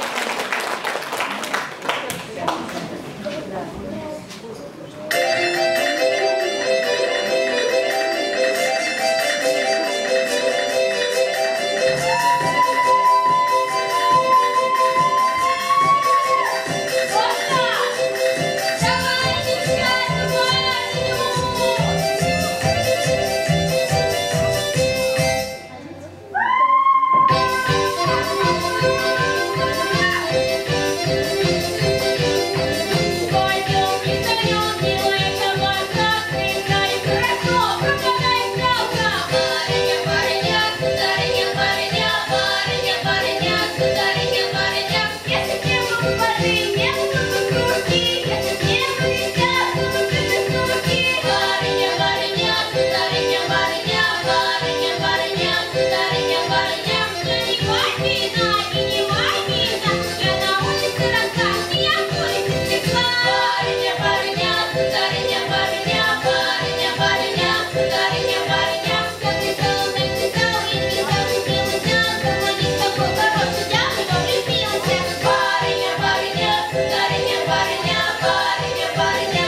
Parinya, parinya, my name.